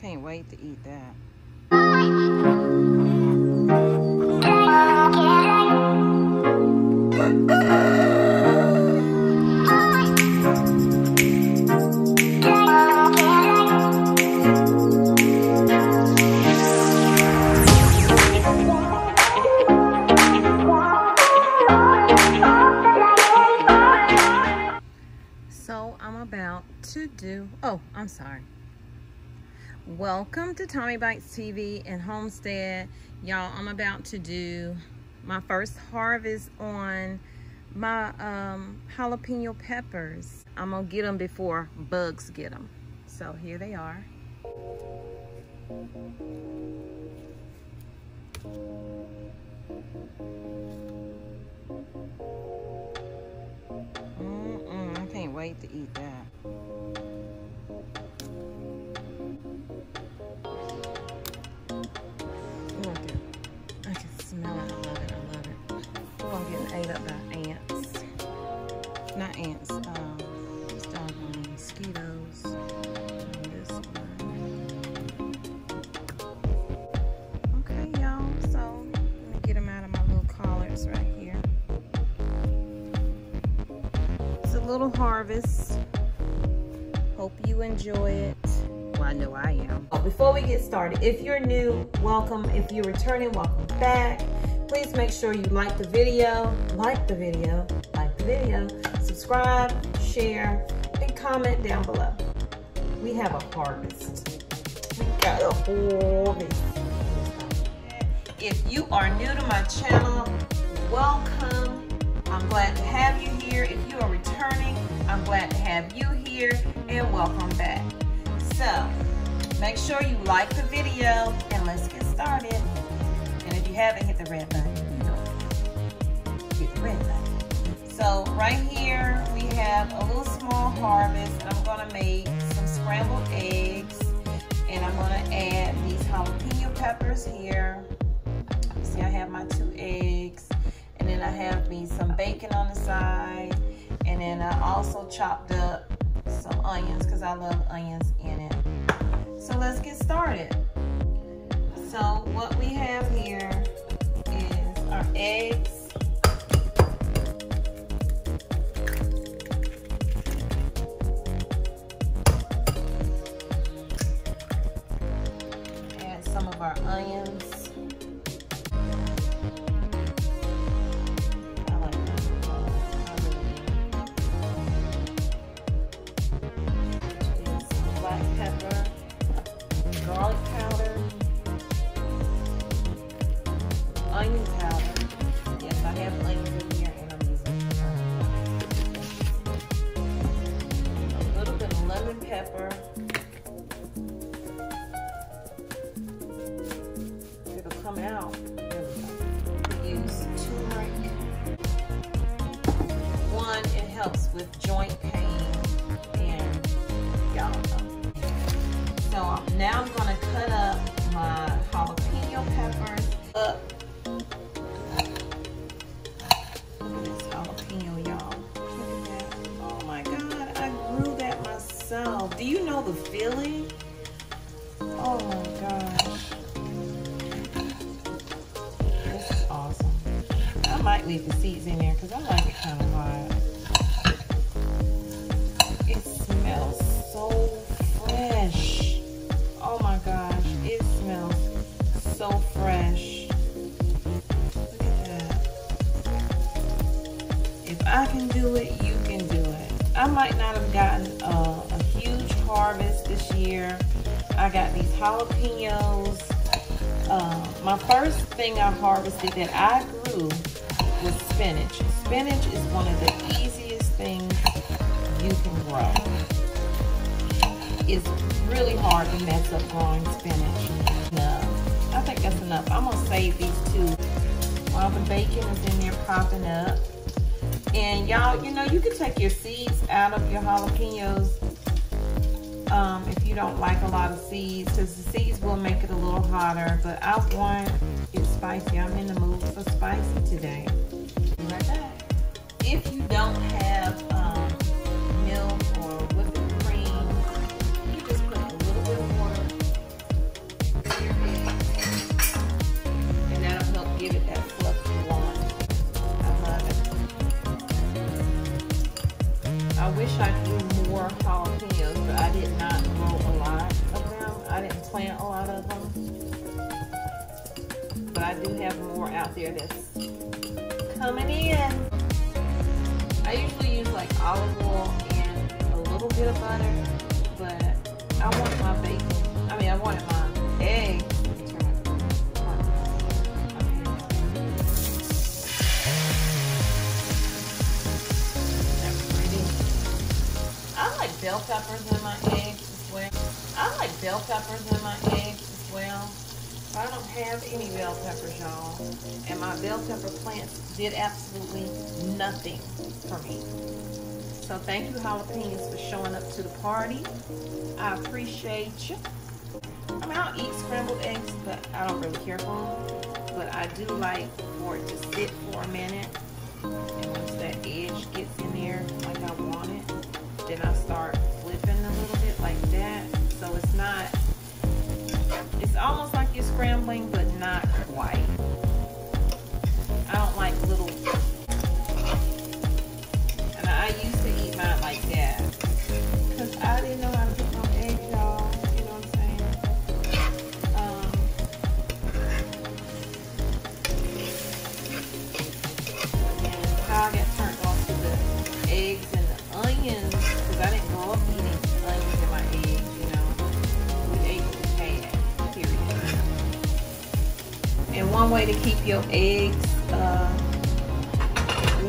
can't wait to eat that. Welcome to Tommy Bites TV and Homestead. Y'all, I'm about to do my first harvest on my um, jalapeno peppers. I'm gonna get them before bugs get them. So here they are. Mm -mm, I can't wait to eat that. Not ants. Um, mosquitoes. Okay, y'all. So let me get them out of my little collards right here. It's a little harvest. Hope you enjoy it. Well, I know I am. Before we get started, if you're new, welcome. If you're returning, welcome back. Please make sure you like the video, like the video, like the video, subscribe, share, and comment down below. We have a harvest. We got a harvest. If you are new to my channel, welcome. I'm glad to have you here. If you are returning, I'm glad to have you here and welcome back. So, make sure you like the video and let's get started. And if you haven't hit the red button, right here, we have a little small harvest and I'm gonna make some scrambled eggs and I'm gonna add these jalapeno peppers here. See, I have my two eggs and then I have me some bacon on the side and then I also chopped up some onions because I love onions in it. So let's get started. So what we have here is our eggs. Some black pepper, garlic powder, onion powder. Yes, I have onions in here and I'm using a little bit of lemon pepper. Myself. Do you know the feeling? Oh my gosh. This is awesome. I might leave the seeds in there because I like it kind of hot. It smells so fresh. Oh my gosh, it smells so fresh. Look at that. If I can do it, you can do it. I might not have gotten harvest this year. I got these jalapenos. Uh, my first thing I harvested that I grew was spinach. Spinach is one of the easiest things you can grow. It's really hard to mess up growing spinach. No, I think that's enough. I'm gonna save these two while the bacon is in there popping up. And y'all, you know, you can take your seeds out of your jalapenos um, if you don't like a lot of seeds, because the seeds will make it a little hotter. But I want it spicy. I'm in the mood for spicy today. If you don't have plant a lot of them. But I do have more out there that's coming in. I usually use like olive oil and a little bit of butter, but I want my bacon, I mean I wanted my egg I like bell peppers in my. I like bell peppers in my eggs as well. I don't have any bell peppers, y'all. And my bell pepper plants did absolutely nothing for me. So thank you, jalapenos, for showing up to the party. I appreciate you. I mean, I'll eat scrambled eggs, but I don't really care for them. But I do like for it to sit for a minute. And once that edge gets in there like I And one way to keep your eggs uh,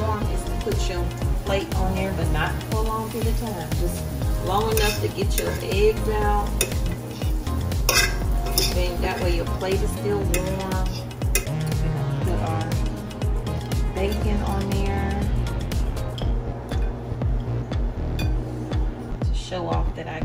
warm is to put your plate on there, but not for a long period of time. Just long enough to get your eggs out. Then that way your plate is still warm. Put our bacon on there. To show off that I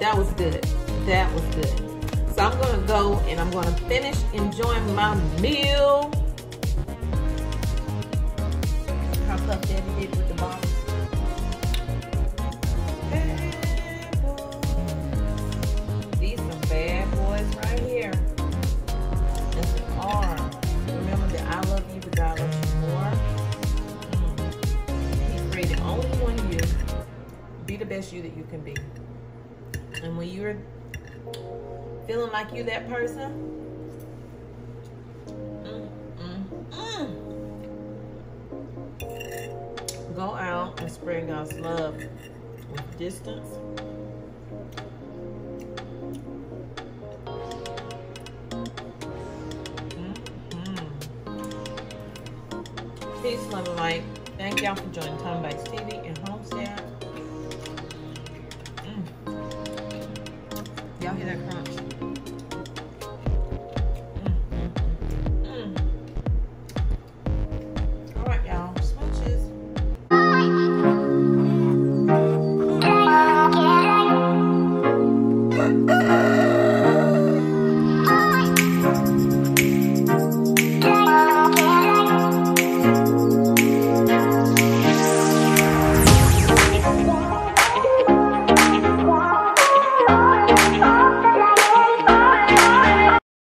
that was good. That was good. So i'm gonna go and i'm gonna finish enjoying my meal. How Puff Daddy with the bottle like you're that person, go out and spread God's love with distance. Mm-hmm. Peace, love, and light. Thank y'all for joining Tom Bites TV